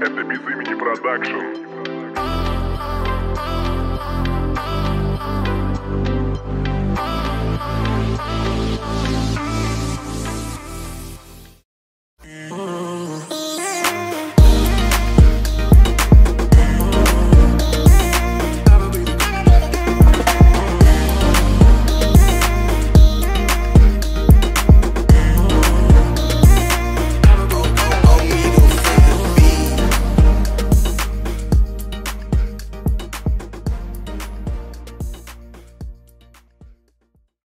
Это без имени продакшн.